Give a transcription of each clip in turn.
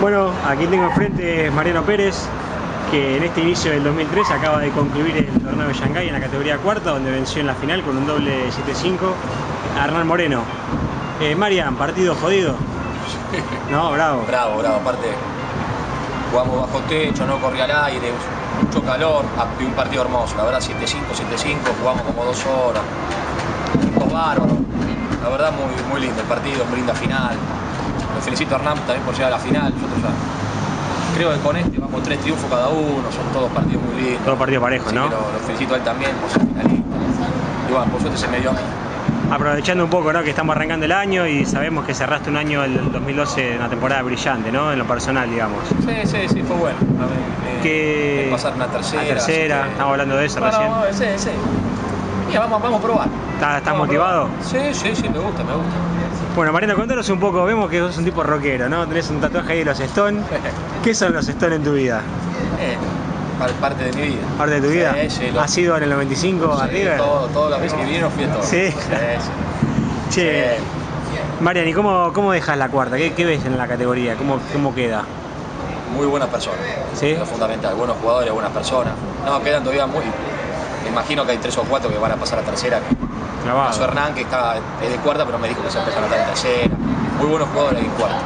Bueno, aquí tengo enfrente Mariano Pérez, que en este inicio del 2003 acaba de concluir el torneo de Shanghái en la categoría cuarta, donde venció en la final con un doble 7-5 a Hernán Moreno. Eh, Marian, partido jodido. No, bravo. Bravo, bravo. Aparte, jugamos bajo techo, no corría al aire, mucho calor, un partido hermoso. La verdad, 7-5, 7-5, jugamos como dos horas. Equipos bárbaros. La verdad, muy, muy lindo el partido, muy linda final. Lo felicito a Hernán también por llegar a la final. Nosotros ya, creo que con este vamos tres triunfos cada uno, son todos partidos muy lindos. Todos partidos parejos, ¿no? Lo, lo, felicito a él también por ser finalista. Y bueno, por suerte se me dio a mí. Aprovechando un poco ¿no? que estamos arrancando el año y sabemos que cerraste un año el 2012 una temporada brillante, ¿no? En lo personal, digamos. Sí, sí, sí, fue bueno. A ver, que... pasar una tercera. Una tercera, que... estamos hablando de eso bueno, recién. Sí, sí. Mira, vamos, vamos a probar. ¿Estás, estás motivado? Sí, sí, sí, me gusta, me gusta. Bueno, Mariano, contanos un poco, vemos que sos un tipo rockero, ¿no? Tenés un tatuaje ahí de los Stone. ¿Qué son los Stone en tu vida? Eh, parte de mi vida. ¿Parte de tu vida? Sí, sí, lo... ¿Has sido en el 95 sí, arriba? Todo, todas las veces que vinieron fui a todo. Sí. sí, sí. Che, Marian, ¿y cómo, cómo dejas la cuarta? ¿Qué, ¿Qué, ves en la categoría? ¿Cómo, cómo queda? Muy buenas personas. ¿Sí? Es lo fundamental. Buenos jugadores, buenas personas. No, quedan todavía muy... Me imagino que hay tres o cuatro que van a pasar a tercera. Clavado. Hernán, que está, es de cuarta, pero me dijo que se empezó a estar en tercera. Muy buenos jugadores en cuarta.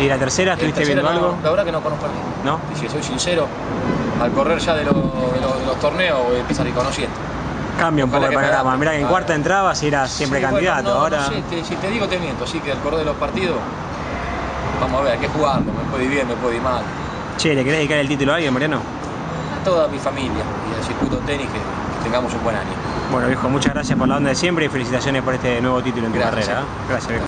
¿Y la tercera estuviste tercera, viendo no, algo? La verdad que no conozco a nadie. ¿No? Y si soy sincero, al correr ya de, lo, de, lo, de los torneos empiezas a ir conociendo. Cambia un poco el panorama. Mirá que en cuarta entrabas y eras siempre Sí, candidato. bueno, no, Ahora. no sé, te- si te digo te miento, así que al correr de los partidos, vamos a ver, hay que jugarlo, me puede ir bien, me puede ir mal. Che, ¿le querés dedicar el título a alguien, Mariano? Toda mi familia y al circuito tenis que, que tengamos un buen año. Bueno, viejo, muchas gracias por la onda de siempre y felicitaciones por este nuevo título en tu Gracias, carrera. ¿eh? Gracias, viejo.